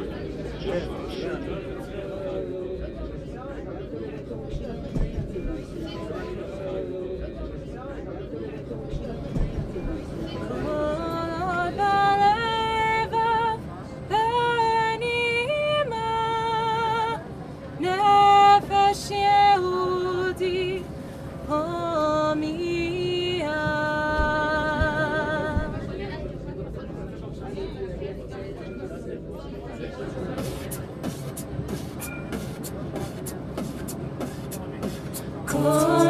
Yeah. Oh.